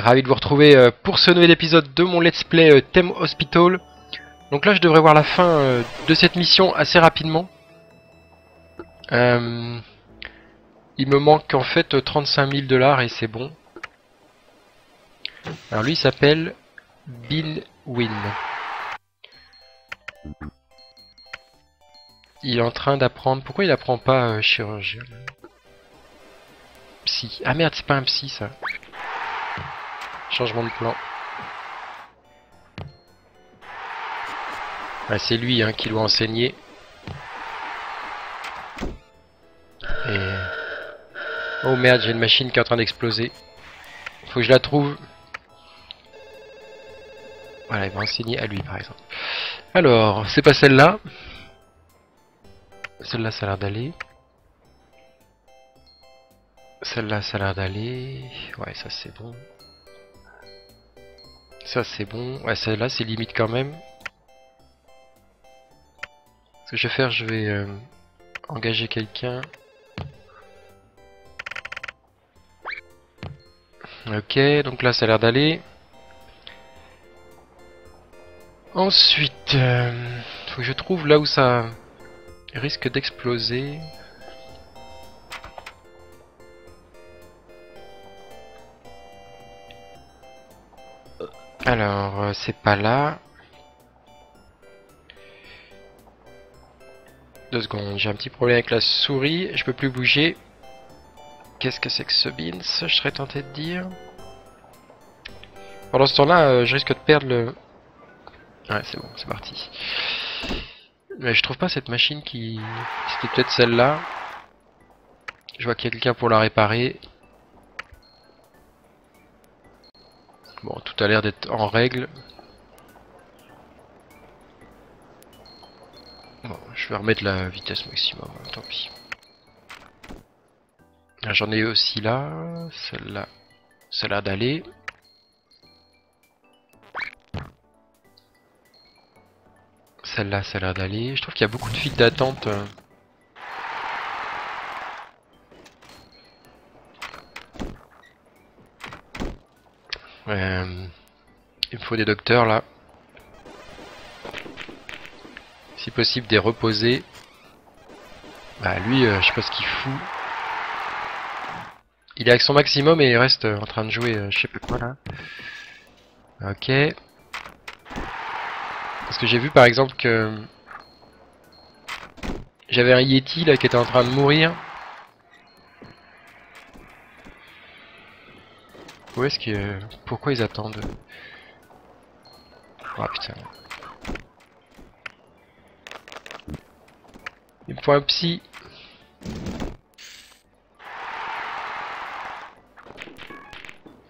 Ravi de vous retrouver euh, pour ce nouvel épisode de mon let's play euh, Theme Hospital. Donc là je devrais voir la fin euh, de cette mission assez rapidement. Il me manque en fait 35 000 dollars et c'est bon. Alors lui il s'appelle Bill Wynn. Il est en train d'apprendre. Pourquoi il apprend pas euh, chirurgien? Psy. Ah merde, c'est pas un psy ça. Changement de plan. Ah, c'est lui hein, qui doit enseigner. Et... Oh merde, j'ai une machine qui est en train d'exploser. Faut que je la trouve. Voilà, il va enseigner à lui par exemple. Alors, c'est pas celle-là. Celle-là, ça a l'air d'aller. Celle-là, ça a l'air d'aller. Ouais, ça c'est bon. Ça c'est bon. Ouais, celle-là, c'est limite quand même. Ce que je vais faire, je vais euh, engager quelqu'un. Ok, donc là, ça a l'air d'aller. Ensuite, euh, faut que je trouve là où ça risque d'exploser. Alors, euh, c'est pas là. Deux secondes, j'ai un petit problème avec la souris, je peux plus bouger. Qu'est-ce que c'est que ce beans Je serais tenté de dire. Pendant ce temps-là, euh, je risque de perdre le... Ouais, c'est bon, c'est parti. Mais je trouve pas cette machine qui... C'était peut-être celle-là. Je vois qu'il y a quelqu'un pour la réparer. Bon, tout a l'air d'être en règle. Bon, je vais remettre la vitesse maximum, hein, tant pis. Ah, J'en ai aussi là, celle-là, ça a l'air d'aller. Celle-là, ça a l'air d'aller. Je trouve qu'il y a beaucoup de files d'attente. Euh. Il me faut des docteurs là. Si possible des reposés. Bah lui, euh, je sais pas ce qu'il fout. Il est avec son maximum et il reste euh, en train de jouer je sais pas quoi là. Ok. Parce que j'ai vu par exemple que j'avais un Yeti là qui était en train de mourir. Où est-ce que... Pourquoi ils attendent? Oh putain. Il me faut un psy.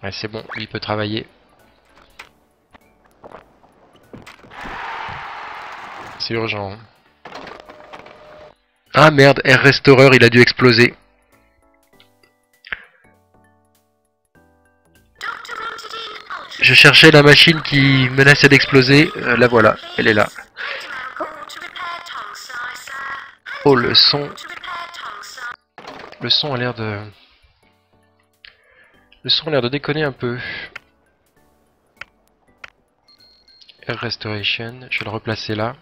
Ouais c'est bon, il peut travailler. C'est urgent. Ah merde, Air Restorer il a dû exploser. Je cherchais la machine qui menaçait d'exploser. Euh, la voilà, elle est là. Oh le son. Le son a l'air de... Le son a l'air de déconner un peu. Air Restoration, je vais le replacer là.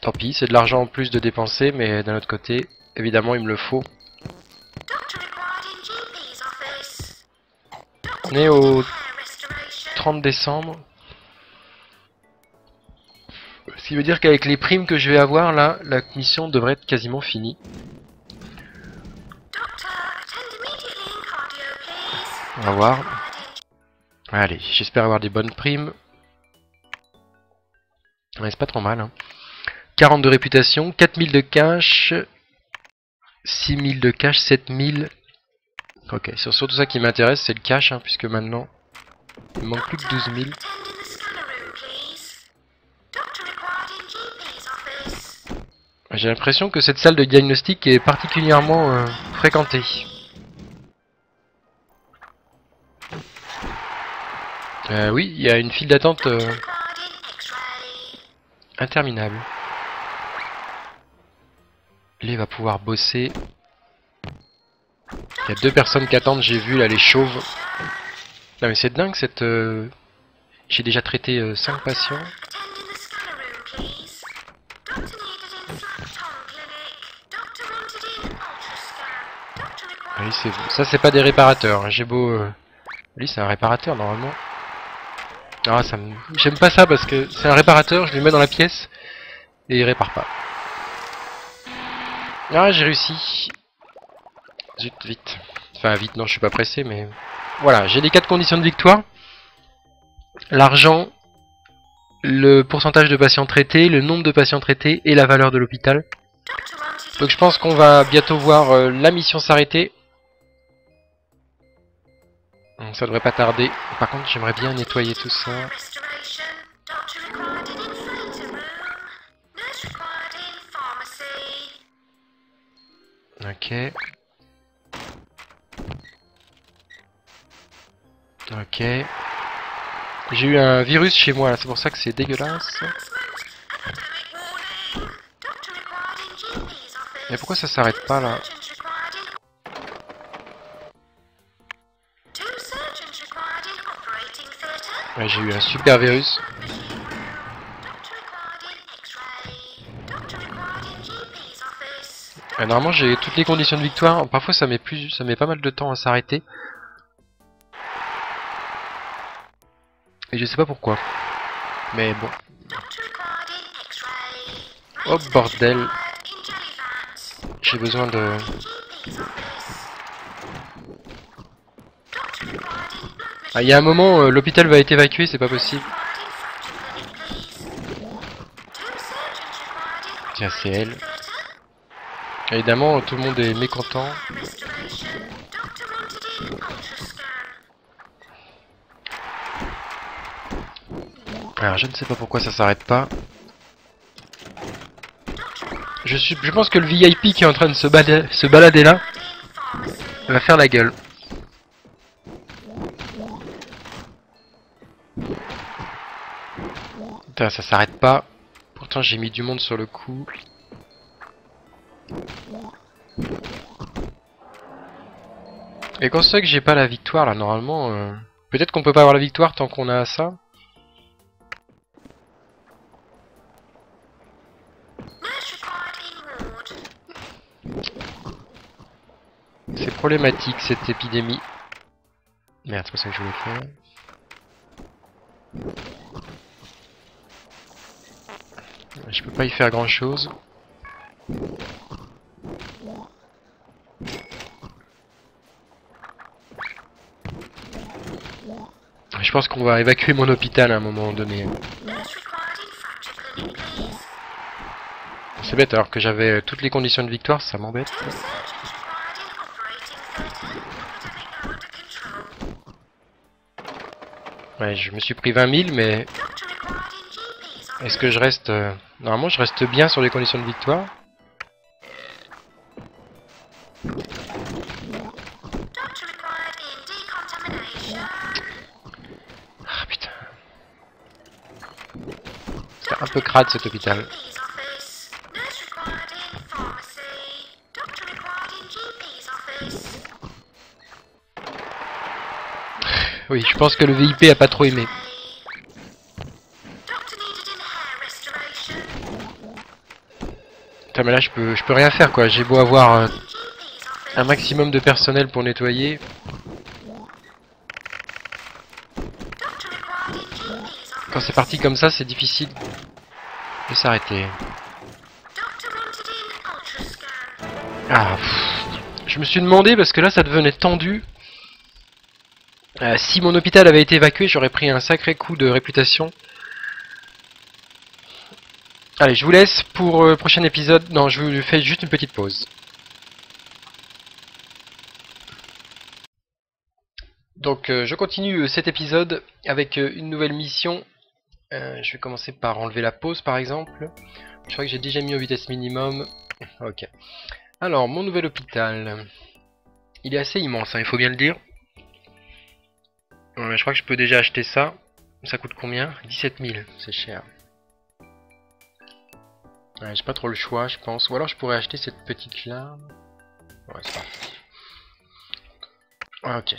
Tant pis, c'est de l'argent en plus de dépenser, mais d'un autre côté, évidemment il me le faut. On est au 30 décembre. Ce qui veut dire qu'avec les primes que je vais avoir là, la mission devrait être quasiment finie. On va voir. Allez, j'espère avoir des bonnes primes. C'est pas trop mal. Hein. 40 de réputation, 4000 de cash, 6000 de cash, 7000. Ok, c'est surtout ça qui m'intéresse, c'est le cash, hein, puisque maintenant, il me manque plus que 12 000. J'ai l'impression que cette salle de diagnostic est particulièrement euh, fréquentée. Euh, oui, il y a une file d'attente euh, interminable. Lui va pouvoir bosser. Il y a deux personnes qui attendent, j'ai vu là, les chauves. Non mais c'est dingue cette... euh, J'ai déjà traité 5 patients. Attending the scanner room, please. Doctor needed in flat tongue clinic. Doctor wanted in ultrascan. Doctor required. Oui, c'est. Ça, c'est pas des réparateurs. hein. J'ai beau... euh, Lui, c'est un réparateur, normalement. Ah, ça me... J'aime pas ça, parce que c'est un réparateur, je le mets dans la pièce, et il répare pas. Ah, j'ai réussi. Vite. Enfin, vite, non, je suis pas pressé, mais... Voilà, j'ai les quatre conditions de victoire. L'argent, le pourcentage de patients traités, le nombre de patients traités et la valeur de l'hôpital. Donc je pense qu'on va bientôt voir euh, la mission s'arrêter. Ça devrait pas tarder. Par contre, j'aimerais bien nettoyer tout ça. restoration. Ok. J'ai eu un virus chez moi, c'est pour ça que c'est dégueulasse. Mais pourquoi ça s'arrête pas là. Ouais, J'ai eu un super virus. Normalement, j'ai toutes les conditions de victoire. Parfois, ça met plus, ça met pas mal de temps à s'arrêter. Et je sais pas pourquoi. Mais bon. Oh bordel. J'ai besoin de... Ah, il y a un moment, euh, l'hôpital va être évacué, c'est pas possible. Tiens, c'est elle. Évidemment, tout le monde est mécontent. Je ne sais pas pourquoi ça s'arrête pas. Je, pense que le VIP qui est en train de se, balader, se balader là va faire la gueule. Putain, ça s'arrête pas. Pourtant, j'ai mis du monde sur le coup. Et quand c'est que j'ai pas la victoire là, normalement, euh, peut-être qu'on peut pas avoir la victoire tant qu'on a ça. C'est problématique cette épidémie. Merde, c'est pas ça que je voulais faire. Je peux pas y faire grand chose. Je pense qu'on va évacuer mon hôpital à un moment donné. C'est bête alors que j'avais euh, toutes les conditions de victoire, ça m'embête. Ouais, je me suis pris 20 000, mais est-ce que je reste... euh, Normalement, je reste bien sur les conditions de victoire. Ah putain. C'est un peu crade cet hôpital. Oui, je pense que le VIP a pas trop aimé. Putain, mais là, je peux, je peux rien faire quoi. J'ai beau avoir euh, un maximum de personnel pour nettoyer. Quand c'est parti comme ça, c'est difficile de s'arrêter. Ah, pff. je me suis demandé parce que là, ça devenait tendu. Euh, si mon hôpital avait été évacué, j'aurais pris un sacré coup de réputation. Allez, je vous laisse pour le prochain épisode. Non, je vous fais juste une petite pause. Donc, euh, je continue euh, cet épisode avec euh, une nouvelle mission. Euh, je vais commencer par enlever la pause, par exemple. Je crois que j'ai déjà mis en vitesse minimum. Ok. Alors, mon nouvel hôpital. Il est assez immense, hein, il faut bien le dire. Je crois que je peux déjà acheter ça. Ça coûte combien? 17 000, c'est cher. J'ai pas trop le choix, je pense. Ou alors je pourrais acheter cette petite là. Ouais, c'est. Ah, Ok.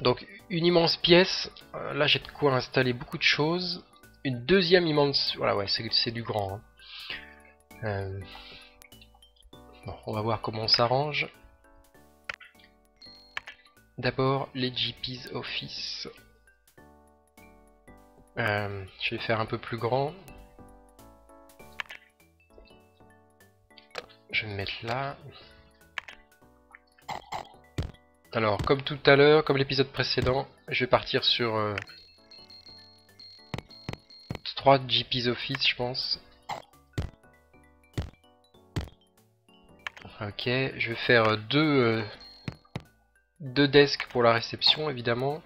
Donc une immense pièce, euh, là j'ai de quoi installer beaucoup de choses. Une deuxième immense... Voilà ouais, c'est c'est du grand. hein. Euh, Bon, on va voir comment on s'arrange. D'abord les GP's Office. Euh, je vais faire un peu plus grand. Je vais me mettre là. Alors, comme tout à l'heure, comme l'épisode précédent, je vais partir sur euh, 3 GP's Office, je pense. Ok, je vais faire deux, euh, deux desks pour la réception, évidemment.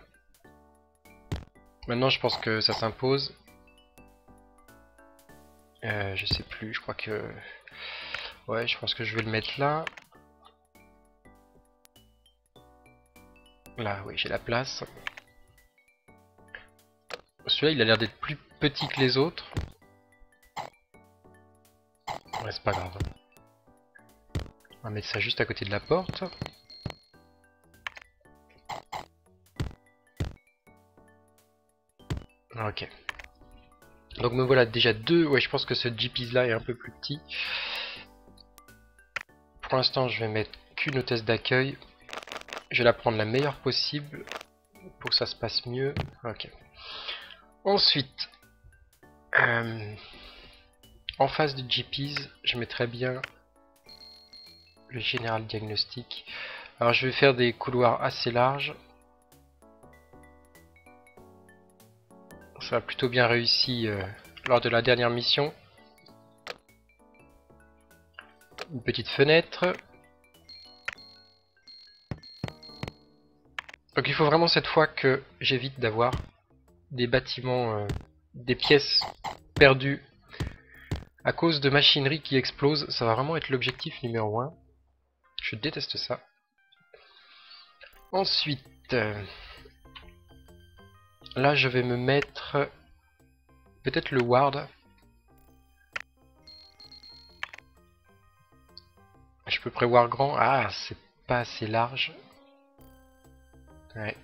Maintenant, je pense que ça s'impose. Euh, je sais plus, je crois que... Ouais, je pense que je vais le mettre là. Là, oui, j'ai la place. Celui-là, il a l'air d'être plus petit que les autres. Ouais, c'est pas grave. On va mettre ça juste à côté de la porte. Ok. Donc me voilà déjà deux. Ouais, je pense que ce GP's là est un peu plus petit. Pour l'instant, je vais mettre qu'une hôtesse d'accueil. Je vais la prendre la meilleure possible pour que ça se passe mieux. Ok. Ensuite, euh, en face du GP's, je mettrai bien le général diagnostic. Alors je vais faire des couloirs assez larges. A plutôt bien réussi euh, lors de la dernière mission. Une petite fenêtre. Donc il faut vraiment cette fois que j'évite d'avoir des bâtiments, euh, des pièces perdues à cause de machinerie qui explose. Ça va vraiment être l'objectif numéro 1. Je déteste ça. Ensuite, euh, là je vais me mettre peut-être le ward. Je peux prévoir grand. Ah, c'est pas assez large. Ouais.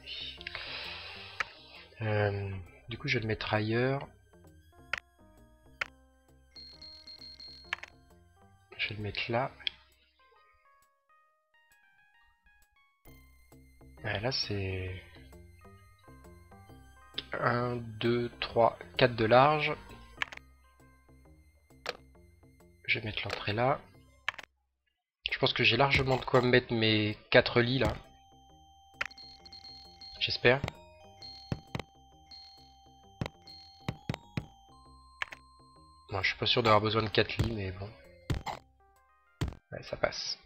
Euh, du coup, je vais le mettre ailleurs. Je vais le mettre là. Ouais, là, c'est 1, 2, 3, 4 de large. Je vais mettre l'entrée là. Je pense que j'ai largement de quoi mettre mes 4 lits là. J'espère. Bon, je suis pas sûr d'avoir besoin de 4 lits, mais bon. Ouais, ça passe.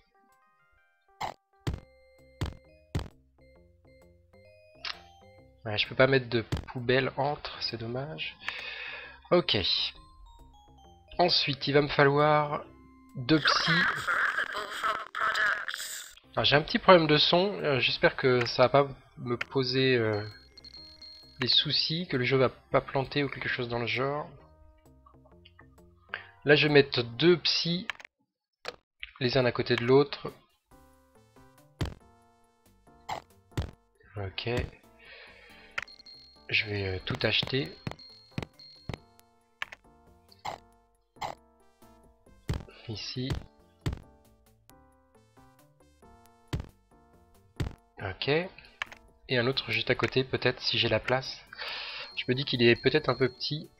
Ouais, je peux pas mettre de poubelle entre, c'est dommage. Ok. Ensuite, il va me falloir deux products. Alors, J'ai un petit problème de son, euh, j'espère que ça va pas me poser euh, des soucis, que le jeu va pas planter ou quelque chose dans le genre. Là je vais mettre deux psys, les uns à côté de l'autre. Ok. Je vais euh, tout acheter. Ici. Ok. Et un autre juste à côté, peut-être, si j'ai la place. Je me dis qu'il est peut-être un peu petit.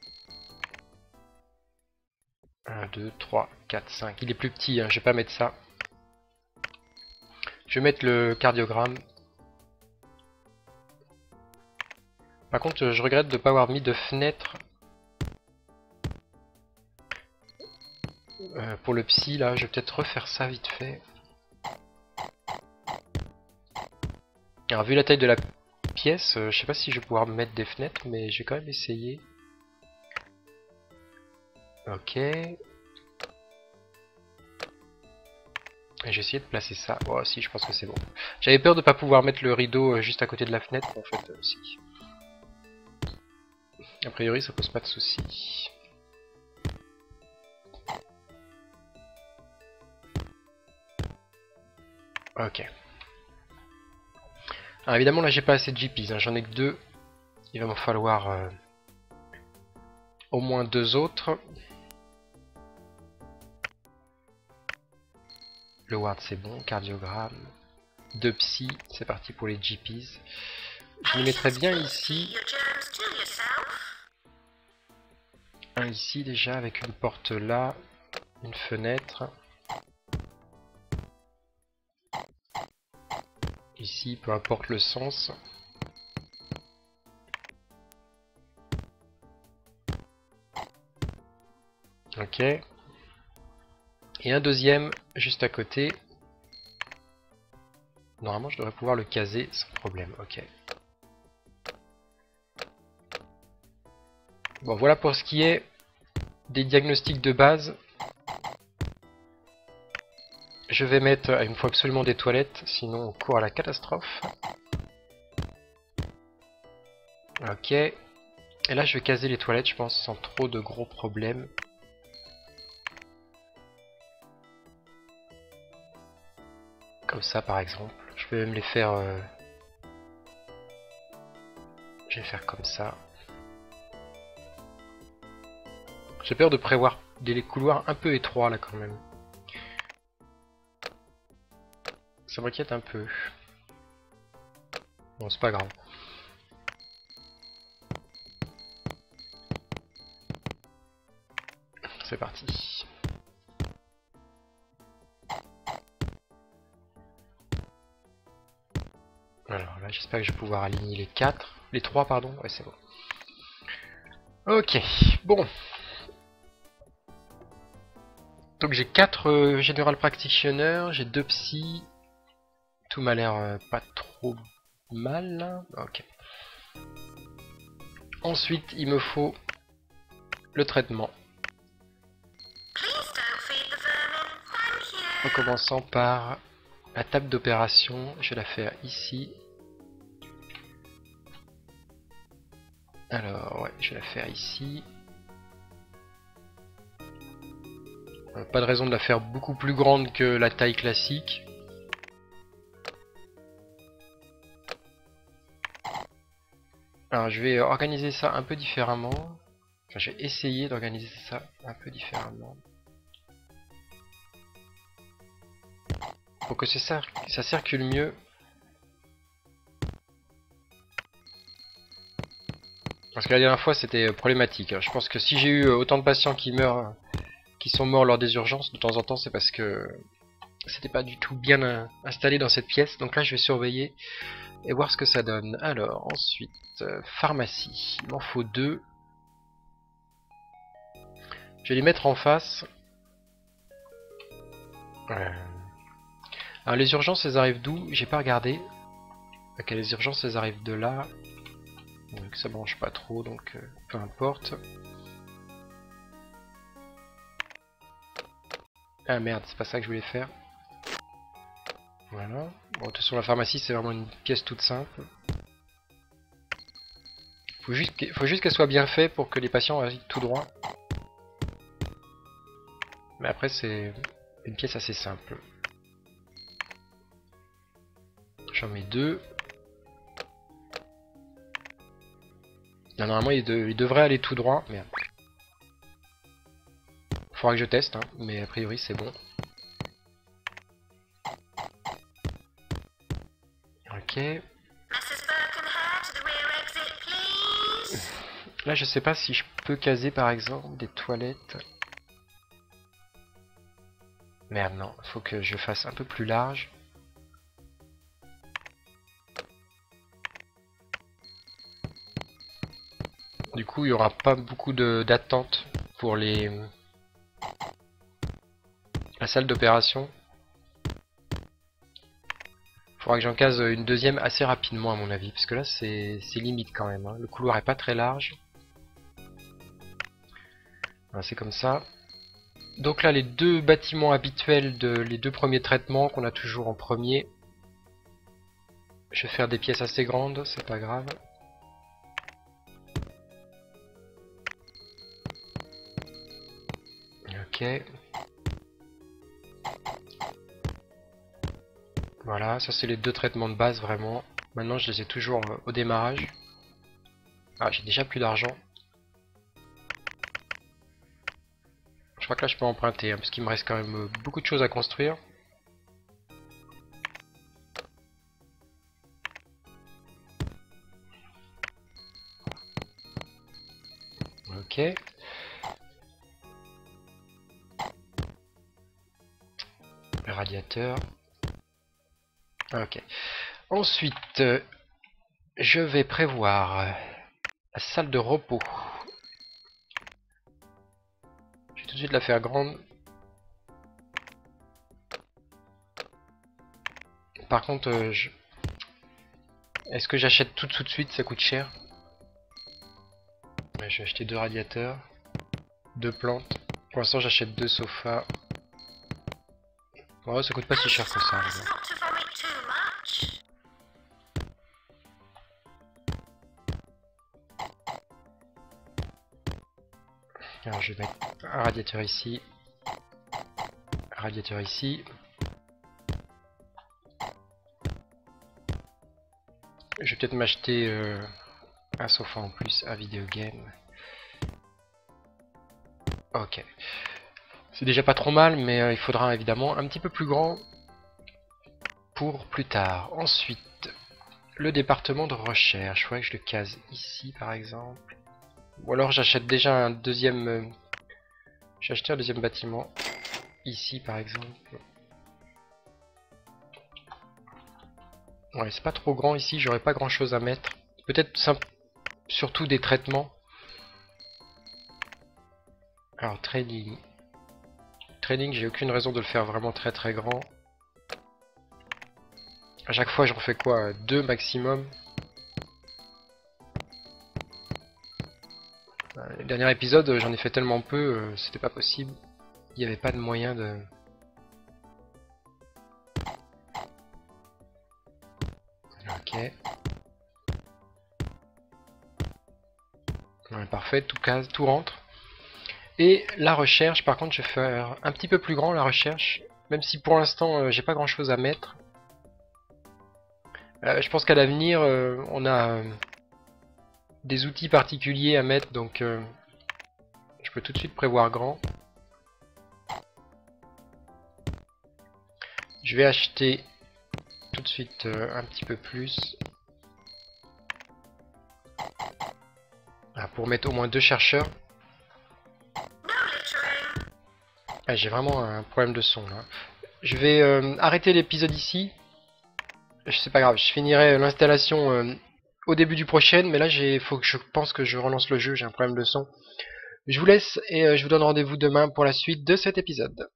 1, 2, 3, 4, 5. Il est plus petit, hein, je vais pas mettre ça. Je vais mettre le cardiogramme. Par contre, je regrette de ne pas avoir mis de fenêtre. Euh, pour le psy, là, je vais peut-être refaire ça vite fait. Alors vu la taille de la pièce, euh, je sais pas si je vais pouvoir mettre des fenêtres, mais je vais quand même essayer. Ok. J'ai essayé de placer ça. Oh si, je pense que c'est bon. J'avais peur de pas pouvoir mettre le rideau euh, juste à côté de la fenêtre, en fait, euh, si. A priori, ça pose pas de soucis. Ok. Alors évidemment là j'ai pas assez de GPs, hein, j'en ai que deux. Il va m'en falloir euh, au moins deux autres. Le ward c'est bon, cardiogramme. Deux psy, c'est parti pour les GPs. Je les mettrais bien ici. Ici déjà avec une porte là, une fenêtre. Ici, peu importe le sens. Ok. Et un deuxième juste à côté. Normalement, je devrais pouvoir le caser sans problème. Ok. Bon, voilà pour ce qui est des diagnostics de base. Je vais mettre... ah, Il me faut absolument des toilettes, sinon on court à la catastrophe. Ok. Et là, je vais caser les toilettes, je pense, sans trop de gros problèmes. Comme ça, par exemple. Je vais même les faire... euh, Je vais faire comme ça. J'ai peur de prévoir des couloirs un peu étroits là quand même. Ça m'inquiète un peu. Bon, c'est pas grave. C'est parti. Alors là, j'espère que je vais pouvoir aligner les 4. Les 3, pardon. Ouais, c'est bon. Ok, bon. Donc j'ai 4 General Practitioners, j'ai 2 Psy. Tout m'a l'air euh, pas trop mal. Ok. Ensuite, il me faut le traitement. En commençant par la table d'opération. Je vais la faire ici. Alors, ouais, je vais la faire ici. Pas de raison de la faire beaucoup plus grande que la taille classique. Alors je vais organiser ça un peu différemment. Enfin, je vais essayer d'organiser ça un peu différemment. Pour que ça, cir- ça circule mieux. Parce que la dernière fois c'était euh, problématique. Je pense que si j'ai eu euh, autant de patients qui meurent, qui sont morts lors des urgences, de temps en temps c'est parce que c'était pas du tout bien euh, installé dans cette pièce. Donc là je vais surveiller et voir ce que ça donne. Alors ensuite, euh, pharmacie. Il m'en faut deux. Je vais les mettre en face. Euh, Alors les urgences elles arrivent d'où? J'ai pas regardé. Ok les urgences elles arrivent de là. Donc ça branche pas trop donc peu importe. Ah merde c'est pas ça que je voulais faire. Voilà. Bon, de toute façon, la pharmacie, c'est vraiment une pièce toute simple. Faut juste qu'elle faut juste qu'elle soit bien faite pour que les patients aillent tout droit. Mais après, c'est une pièce assez simple. J'en mets deux. Normalement, il, de- il devrait aller tout droit. Merde. Faudra que je teste, hein, mais a priori, c'est bon. Ok. Là, je sais pas si je peux caser par exemple des toilettes. Merde, non, faut que je fasse un peu plus large. Du coup, il y aura pas beaucoup d'attente pour les la salle d'opération. Faudra que j'en case une deuxième assez rapidement à mon avis, parce que là c'est limite quand même. hein. Le couloir est pas très large. C'est comme ça. Donc là les deux bâtiments habituels de les deux premiers traitements qu'on a toujours en premier. Je vais faire des pièces assez grandes, c'est pas grave. Ok. Voilà, ça c'est les deux traitements de base vraiment. Maintenant, je les ai toujours euh, au démarrage. Ah, j'ai déjà plus d'argent. Je crois que là, je peux emprunter, hein, parce qu'il me reste quand même euh, beaucoup de choses à construire. Ok. Radiateur. Ok. Ensuite, euh, je vais prévoir la salle de repos. Je vais tout de suite la faire grande. Par contre, euh, je... est-ce que j'achète tout, de suite? Ça coûte cher. Je vais acheter deux radiateurs, deux plantes. Pour l'instant, j'achète deux sofas. Oh, ça coûte pas si cher que ça. Je vais mettre un radiateur ici, un radiateur ici. Je vais peut-être m'acheter euh, un sofa en plus, un vidéo game. Ok. C'est déjà pas trop mal, mais euh, il faudra évidemment un petit peu plus grand pour plus tard. Ensuite, le département de recherche. Il faudrait que je le case ici par exemple. Ou alors j'achète déjà un deuxième... euh, J'ai acheté un deuxième bâtiment. Ici par exemple. Ouais, c'est pas trop grand ici, j'aurais pas grand chose à mettre. Peut-être surtout des traitements. Alors trading. Trading, j'ai aucune raison de le faire vraiment très très grand. À chaque fois j'en fais quoi? Deux maximum. Le dernier épisode, euh, j'en ai fait tellement peu, euh, c'était pas possible. Il n'y avait pas de moyen de... Ok. Parfait, tout case, tout rentre. Et la recherche, par contre, je vais faire un petit peu plus grand la recherche, même si pour l'instant euh, j'ai pas grand chose à mettre. Je pense qu'à l'avenir, on a des outils particuliers à mettre, donc euh, je peux tout de suite prévoir grand. Je vais acheter tout de suite euh, un petit peu plus. Ah, pour mettre au moins deux chercheurs. Ah, J'ai vraiment un problème de son. Je vais euh, arrêter l'épisode ici. C'est pas grave, je finirai l'installation au début du prochain, mais là j'ai faut que je pense que je relance le jeu, j'ai un problème de son. Je vous laisse et euh, je vous donne rendez-vous demain pour la suite de cet épisode.